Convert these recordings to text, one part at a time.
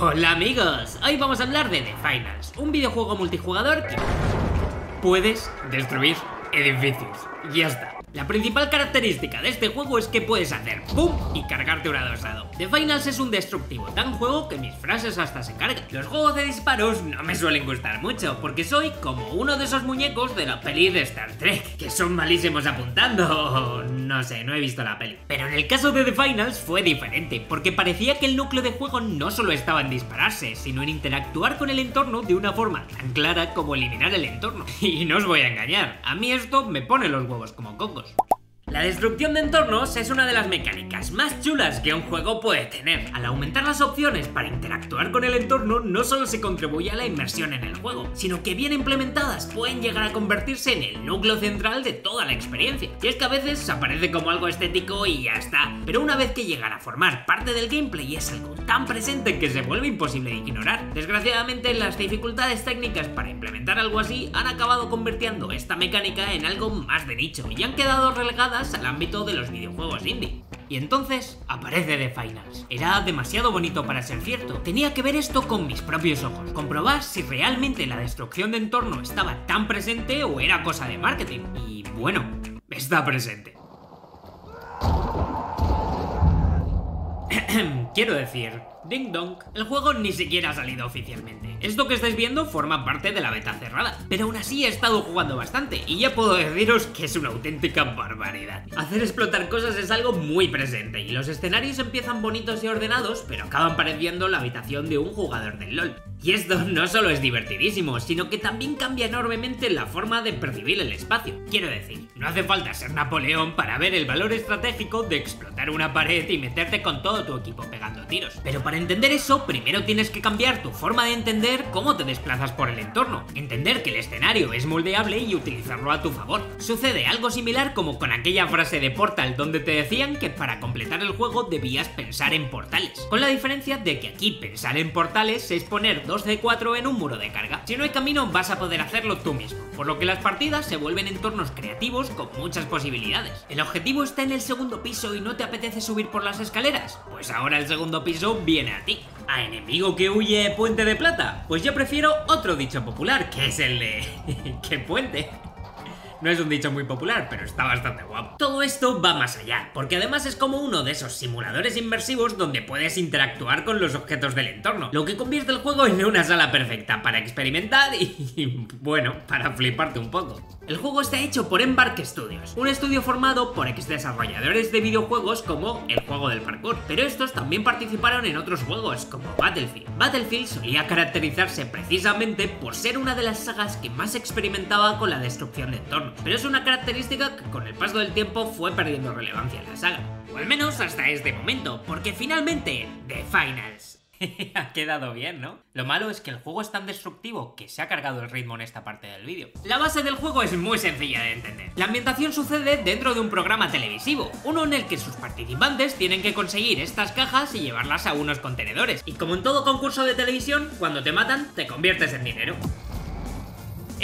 Hola amigos, hoy vamos a hablar de The Finals, un videojuego multijugador que puedes destruir edificios. Ya está. La principal característica de este juego es que puedes hacer ¡pum! y cargarte un adosado. The Finals es un destructivo tan juego que mis frases hasta se cargan. Los juegos de disparos no me suelen gustar mucho, porque soy como uno de esos muñecos de la peli de Star Trek, que son malísimos apuntando. No sé, no he visto la peli. Pero en el caso de The Finals fue diferente, porque parecía que el núcleo de juego no solo estaba en dispararse, sino en interactuar con el entorno de una forma tan clara como eliminar el entorno. Y no os voy a engañar, a mí esto me pone los huevos como cocos. look. La destrucción de entornos es una de las mecánicas más chulas que un juego puede tener. Al aumentar las opciones para interactuar con el entorno, no solo se contribuye a la inmersión en el juego, sino que bien implementadas pueden llegar a convertirse en el núcleo central de toda la experiencia. Y es que a veces aparece como algo estético y ya está, pero una vez que llegan a formar parte del gameplay es algo tan presente que se vuelve imposible de ignorar. Desgraciadamente, las dificultades técnicas para implementar algo así han acabado convirtiendo esta mecánica en algo más de nicho y han quedado relegadas al ámbito de los videojuegos indie. Y entonces aparece The Finals. Era demasiado bonito para ser cierto. Tenía que ver esto con mis propios ojos. Comprobar si realmente la destrucción de entorno estaba tan presente o era cosa de marketing. Y bueno, está presente. Quiero decir, Ding Dong, el juego ni siquiera ha salido oficialmente. Esto que estáis viendo forma parte de la beta cerrada, pero aún así he estado jugando bastante y ya puedo deciros que es una auténtica barbaridad. Hacer explotar cosas es algo muy presente y los escenarios empiezan bonitos y ordenados, pero acaban pareciendo la habitación de un jugador del LoL. Y esto no solo es divertidísimo, sino que también cambia enormemente la forma de percibir el espacio. Quiero decir, no hace falta ser Napoleón para ver el valor estratégico de explotar una pared y meterte con todo tu equipo pegando tiros. Pero para entender eso, primero tienes que cambiar tu forma de entender cómo te desplazas por el entorno. Entender que el escenario es moldeable y utilizarlo a tu favor. Sucede algo similar como con aquella frase de Portal donde te decían que para completar el juego debías pensar en portales. Con la diferencia de que aquí pensar en portales es poner 2D4 en un muro de carga. Si no hay camino vas a poder hacerlo tú mismo, por lo que las partidas se vuelven entornos creativos con muchas posibilidades. ¿El objetivo está en el segundo piso y no te apetece subir por las escaleras? Pues ahora el segundo piso viene a ti. ¿A enemigo que huye puente de plata? Pues yo prefiero otro dicho popular, que es el de... ¿Qué puente? No es un dicho muy popular, pero está bastante guapo. Todo esto va más allá, porque además es como uno de esos simuladores inmersivos donde puedes interactuar con los objetos del entorno, lo que convierte el juego en una sala perfecta para experimentar y, bueno, para fliparte un poco. El juego está hecho por Embark Studios, un estudio formado por ex desarrolladores de videojuegos como el juego del parkour, pero estos también participaron en otros juegos como Battlefield. Battlefield solía caracterizarse precisamente por ser una de las sagas que más experimentaba con la destrucción de entornos pero es una característica que con el paso del tiempo fue perdiendo relevancia en la saga. O al menos hasta este momento, porque finalmente, The Finals. ha quedado bien, ¿no? Lo malo es que el juego es tan destructivo que se ha cargado el ritmo en esta parte del vídeo. La base del juego es muy sencilla de entender. La ambientación sucede dentro de un programa televisivo, uno en el que sus participantes tienen que conseguir estas cajas y llevarlas a unos contenedores. Y como en todo concurso de televisión, cuando te matan, te conviertes en dinero.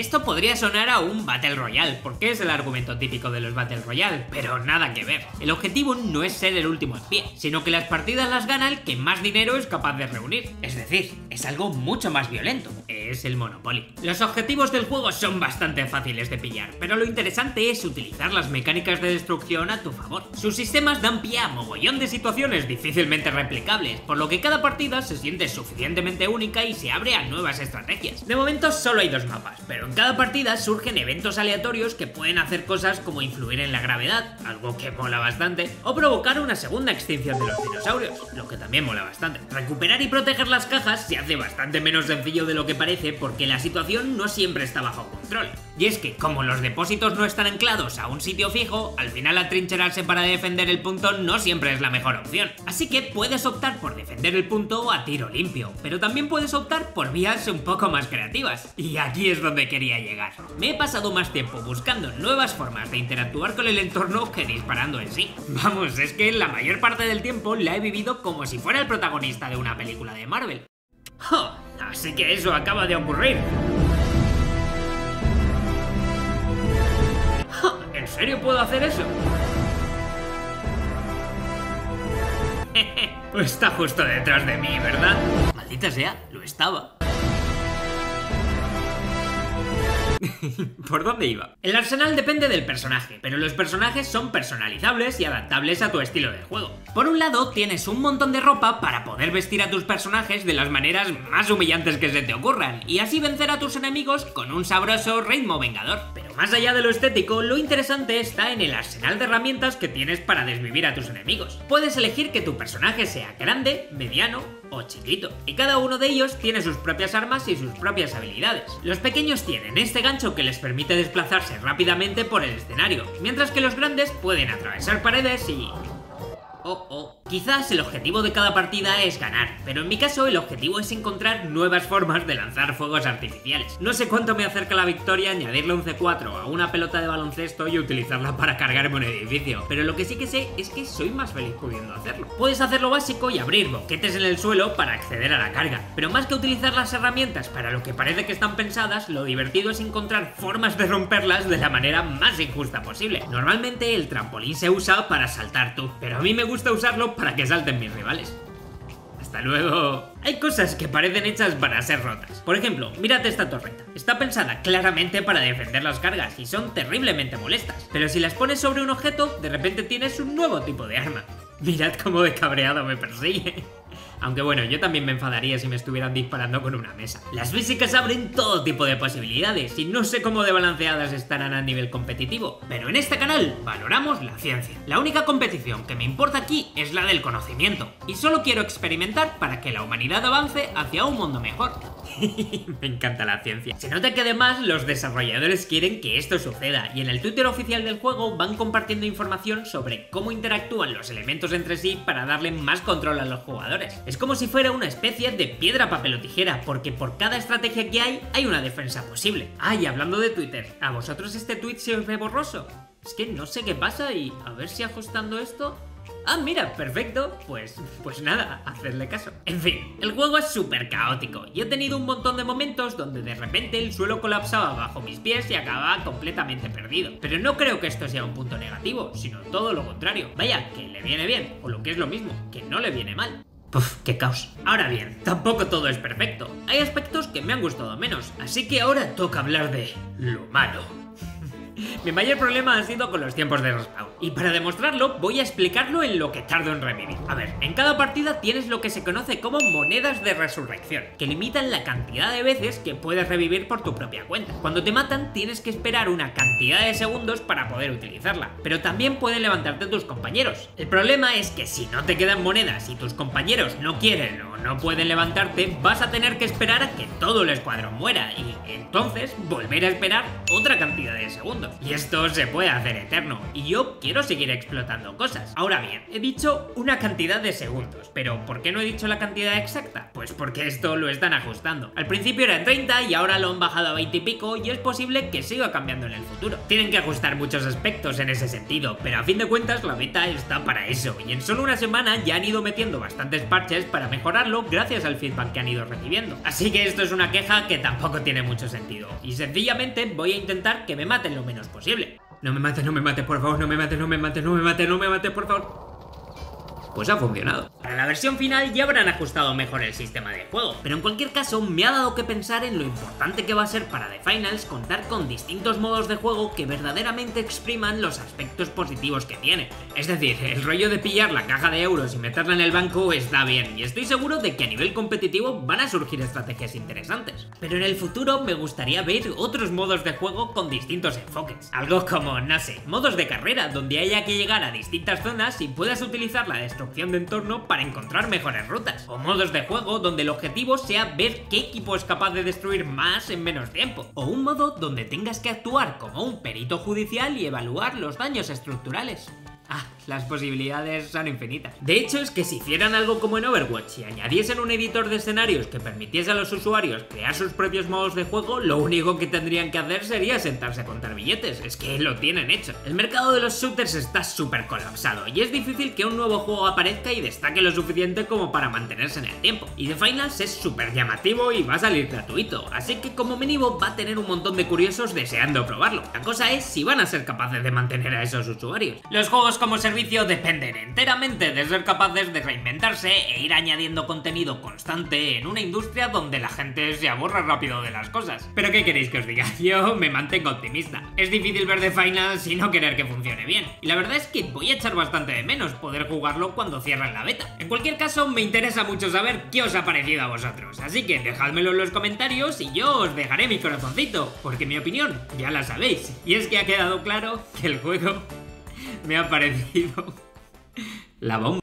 Esto podría sonar a un Battle Royale, porque es el argumento típico de los Battle Royale, pero nada que ver. El objetivo no es ser el último en pie, sino que las partidas las gana el que más dinero es capaz de reunir. Es decir, es algo mucho más violento. Es el Monopoly. Los objetivos del juego son bastante fáciles de pillar, pero lo interesante es utilizar las mecánicas de destrucción a tu favor. Sus sistemas dan pie a mogollón de situaciones difícilmente replicables, por lo que cada partida se siente suficientemente única y se abre a nuevas estrategias. De momento solo hay dos mapas, pero en cada partida surgen eventos aleatorios que pueden hacer cosas como influir en la gravedad, algo que mola bastante, o provocar una segunda extinción de los dinosaurios, lo que también mola bastante. Recuperar y proteger las cajas se hace bastante menos sencillo de lo que parece porque la situación no siempre está bajo control. Y es que, como los depósitos no están anclados a un sitio fijo, al final atrincherarse para defender el punto no siempre es la mejor opción. Así que puedes optar por defender el punto a tiro limpio, pero también puedes optar por vías un poco más creativas. Y aquí es donde quería llegar. Me he pasado más tiempo buscando nuevas formas de interactuar con el entorno que disparando en sí. Vamos, es que la mayor parte del tiempo la he vivido como si fuera el protagonista de una película de Marvel. Así que eso acaba de ocurrir. ¿En serio puedo hacer eso? Pues está justo detrás de mí, ¿verdad? maldita sea, lo estaba. ¿Por dónde iba? El arsenal depende del personaje, pero los personajes son personalizables y adaptables a tu estilo de juego. Por un lado, tienes un montón de ropa para poder vestir a tus personajes de las maneras más humillantes que se te ocurran, y así vencer a tus enemigos con un sabroso ritmo vengador. Pero más allá de lo estético, lo interesante está en el arsenal de herramientas que tienes para desvivir a tus enemigos. Puedes elegir que tu personaje sea grande, mediano o chiquito, y cada uno de ellos tiene sus propias armas y sus propias habilidades. Los pequeños tienen este gancho que les permite desplazarse rápidamente por el escenario, mientras que los grandes pueden atravesar paredes y Oh, oh. Quizás el objetivo de cada partida es ganar, pero en mi caso el objetivo es encontrar nuevas formas de lanzar fuegos artificiales. No sé cuánto me acerca la victoria añadirle un C4 a una pelota de baloncesto y utilizarla para cargarme un edificio, pero lo que sí que sé es que soy más feliz pudiendo hacerlo. Puedes hacer lo básico y abrir boquetes en el suelo para acceder a la carga, pero más que utilizar las herramientas para lo que parece que están pensadas, lo divertido es encontrar formas de romperlas de la manera más injusta posible. Normalmente el trampolín se usa para saltar tú, pero a mí me gusta usarlo para que salten mis rivales. Hasta luego. Hay cosas que parecen hechas para ser rotas. Por ejemplo, mírate esta torreta. Está pensada claramente para defender las cargas y son terriblemente molestas. Pero si las pones sobre un objeto, de repente tienes un nuevo tipo de arma. Mirad cómo de cabreado me persigue. Aunque bueno, yo también me enfadaría si me estuvieran disparando con una mesa. Las físicas abren todo tipo de posibilidades y no sé cómo de balanceadas estarán a nivel competitivo, pero en este canal valoramos la ciencia. La única competición que me importa aquí es la del conocimiento y solo quiero experimentar para que la humanidad avance hacia un mundo mejor. me encanta la ciencia. Se nota que además los desarrolladores quieren que esto suceda y en el Twitter oficial del juego van compartiendo información sobre cómo interactúan los elementos entre sí para darle más control a los jugadores. Es como si fuera una especie de piedra, papel o tijera, porque por cada estrategia que hay, hay una defensa posible. Ah, y hablando de Twitter, ¿a vosotros este tweet se ve borroso? Es que no sé qué pasa y a ver si ajustando esto... Ah, mira, perfecto. Pues, pues nada, hacerle caso. En fin, el juego es súper caótico y he tenido un montón de momentos donde de repente el suelo colapsaba bajo mis pies y acababa completamente perdido. Pero no creo que esto sea un punto negativo, sino todo lo contrario. Vaya, que le viene bien, o lo que es lo mismo, que no le viene mal. Puf, qué caos. Ahora bien, tampoco todo es perfecto. Hay aspectos que me han gustado menos, así que ahora toca hablar de lo malo. Mi mayor problema ha sido con los tiempos de respawn. Y para demostrarlo, voy a explicarlo en lo que tardo en revivir. A ver, en cada partida tienes lo que se conoce como monedas de resurrección, que limitan la cantidad de veces que puedes revivir por tu propia cuenta. Cuando te matan, tienes que esperar una cantidad de segundos para poder utilizarla, pero también pueden levantarte tus compañeros. El problema es que si no te quedan monedas y tus compañeros no quieren no pueden levantarte, vas a tener que esperar a que todo el escuadrón muera y entonces volver a esperar otra cantidad de segundos. Y esto se puede hacer eterno, y yo quiero seguir explotando cosas. Ahora bien, he dicho una cantidad de segundos, pero ¿por qué no he dicho la cantidad exacta? Pues porque esto lo están ajustando. Al principio era 30 y ahora lo han bajado a 20 y pico y es posible que siga cambiando en el futuro. Tienen que ajustar muchos aspectos en ese sentido, pero a fin de cuentas la beta está para eso, y en solo una semana ya han ido metiendo bastantes parches para gracias al feedback que han ido recibiendo. Así que esto es una queja que tampoco tiene mucho sentido, y sencillamente voy a intentar que me maten lo menos posible. No me mates, no me mates, por favor, no me mates, no me mates, no me mates, no me mates, por favor pues ha funcionado. Para la versión final ya habrán ajustado mejor el sistema de juego, pero en cualquier caso me ha dado que pensar en lo importante que va a ser para The Finals contar con distintos modos de juego que verdaderamente expriman los aspectos positivos que tiene. Es decir, el rollo de pillar la caja de euros y meterla en el banco está bien, y estoy seguro de que a nivel competitivo van a surgir estrategias interesantes. Pero en el futuro me gustaría ver otros modos de juego con distintos enfoques. Algo como, no sé, modos de carrera, donde haya que llegar a distintas zonas y puedas utilizar la destrucción de entorno para encontrar mejores rutas, o modos de juego donde el objetivo sea ver qué equipo es capaz de destruir más en menos tiempo, o un modo donde tengas que actuar como un perito judicial y evaluar los daños estructurales. Ah, las posibilidades son infinitas. De hecho, es que si hicieran algo como en Overwatch y añadiesen un editor de escenarios que permitiese a los usuarios crear sus propios modos de juego, lo único que tendrían que hacer sería sentarse a contar billetes. Es que lo tienen hecho. El mercado de los shooters está súper colapsado y es difícil que un nuevo juego aparezca y destaque lo suficiente como para mantenerse en el tiempo. Y The Finals es súper llamativo y va a salir gratuito, así que como mínimo va a tener un montón de curiosos deseando probarlo. La cosa es si van a ser capaces de mantener a esos usuarios. Los juegos como se dependen enteramente de ser capaces de reinventarse e ir añadiendo contenido constante en una industria donde la gente se aburre rápido de las cosas. Pero ¿qué queréis que os diga? Yo me mantengo optimista. Es difícil ver The Finals y no querer que funcione bien. Y la verdad es que voy a echar bastante de menos poder jugarlo cuando cierren la beta. En cualquier caso, me interesa mucho saber qué os ha parecido a vosotros. Así que dejádmelo en los comentarios y yo os dejaré mi corazoncito, porque mi opinión ya la sabéis. Y es que ha quedado claro que el juego me ha parecido la bomba.